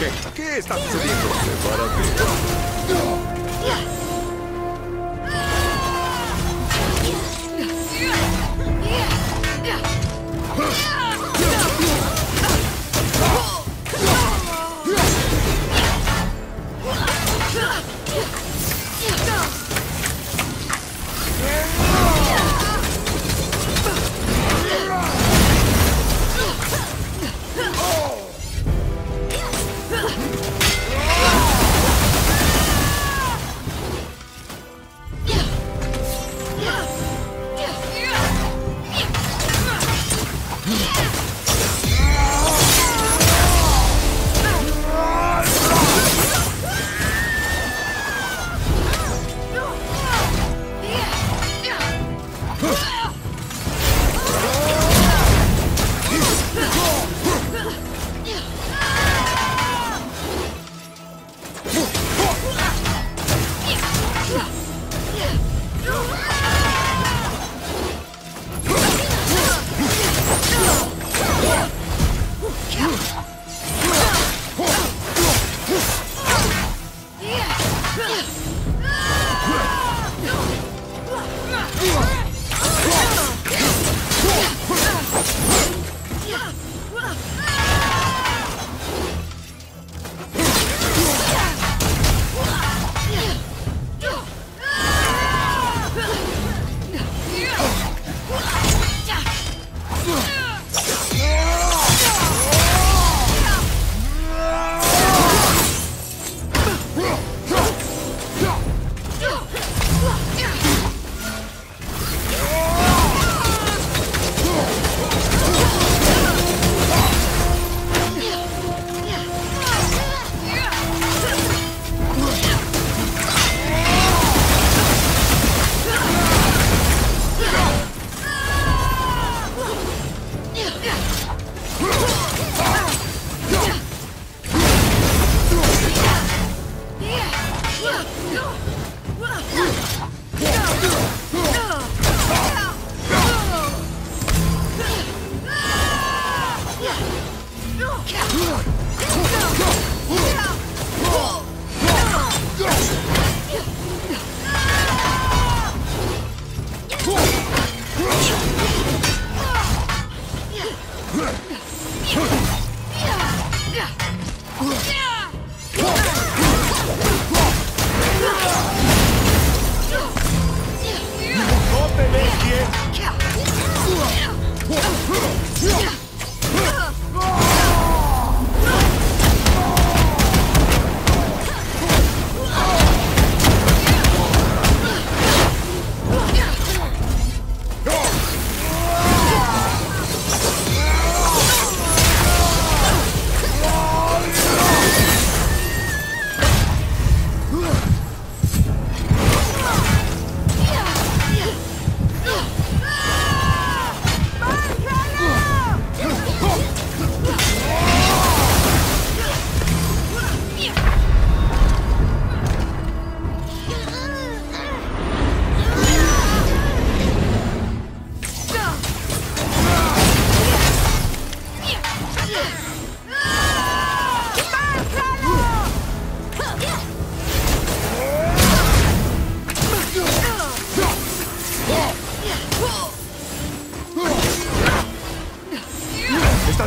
¿Qué? ¿Qué está sucediendo? Prepárate.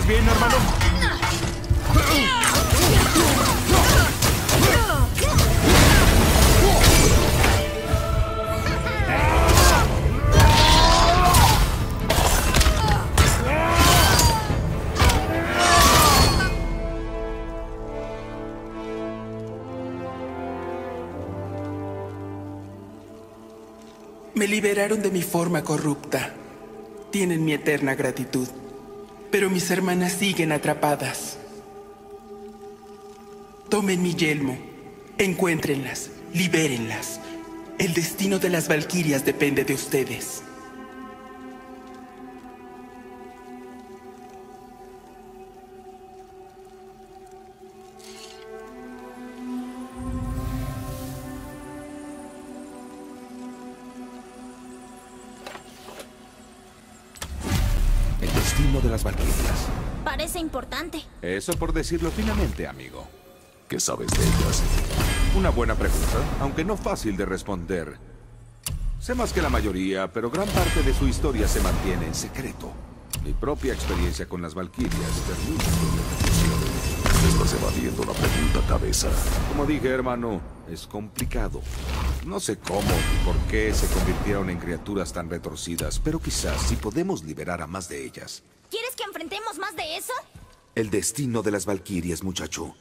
¿Estás bien, hermano? Me liberaron de mi forma corrupta. Tienen mi eterna gratitud. Pero mis hermanas siguen atrapadas. Tomen mi yelmo. Encuéntrenlas. Libérenlas. El destino de las valquirias depende de ustedes. De las valquirias. Parece importante. Eso por decirlo finamente, amigo. ¿Qué sabes de ellas? Una buena pregunta, aunque no fácil de responder. Sé más que la mayoría, pero gran parte de su historia se mantiene en secreto. Mi propia experiencia con las Valquirias termina con la. Estás evadiendo la pregunta, cabeza. Como dije, hermano, es complicado. No sé cómo ni por qué se convirtieron en criaturas tan retorcidas, pero quizás si podemos liberar a más de ellas. ¿Quieres que enfrentemos más de eso? El destino de las Valquirias, muchacho.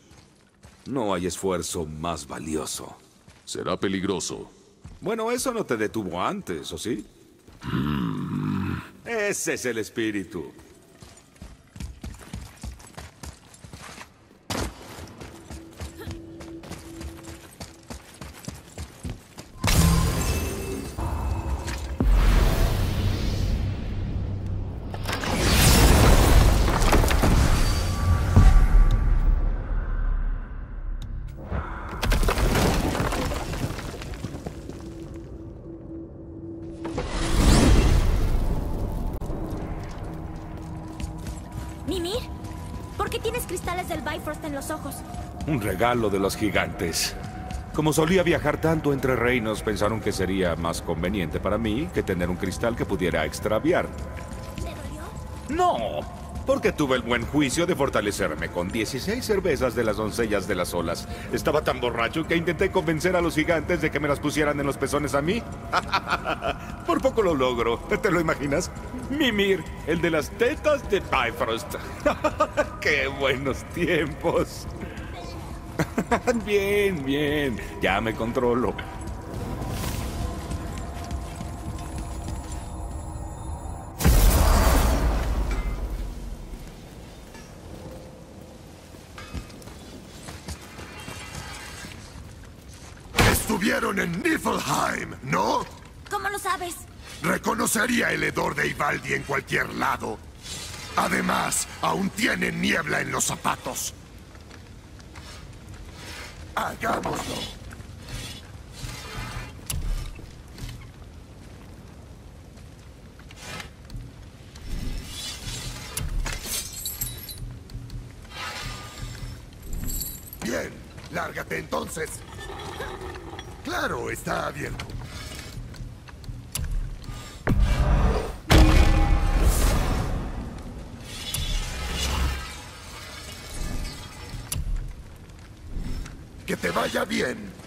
No hay esfuerzo más valioso. Será peligroso. Bueno, eso no te detuvo antes, ¿o sí? Ese es el espíritu. Mimir, ¿por qué tienes cristales del Bifrost en los ojos? Un regalo de los gigantes. Como solía viajar tanto entre reinos, pensaron que sería más conveniente para mí que tener un cristal que pudiera extraviar. ¿Te dolió? No, porque tuve el buen juicio de fortalecerme con 16 cervezas de las doncellas de las olas. Estaba tan borracho que intenté convencer a los gigantes de que me las pusieran en los pezones a mí. Por poco lo logro, ¿te lo imaginas? Mimir, el de las tetas de Bifrost. ¡Qué buenos tiempos! bien, bien, ya me controlo. Estuvieron en Niflheim, ¿no? ¿Cómo lo sabes? Reconocería el hedor de Ivaldi en cualquier lado. Además, aún tienen niebla en los zapatos. Hagámoslo. Bien, lárgate entonces. Claro, está abierto. Que te vaya bien.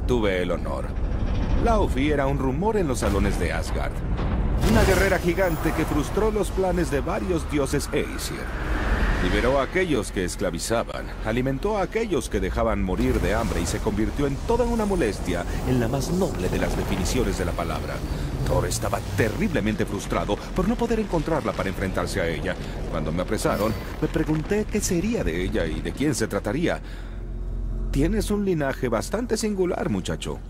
Tuve el honor. Laufey era un rumor en los salones de Asgard. Una guerrera gigante que frustró los planes de varios dioses Aesir. Liberó a aquellos que esclavizaban, alimentó a aquellos que dejaban morir de hambre y se convirtió en toda una molestia en la más noble de las definiciones de la palabra. Thor estaba terriblemente frustrado por no poder encontrarla para enfrentarse a ella. Cuando me apresaron, me pregunté qué sería de ella y de quién se trataría. Tienes un linaje bastante singular, muchacho.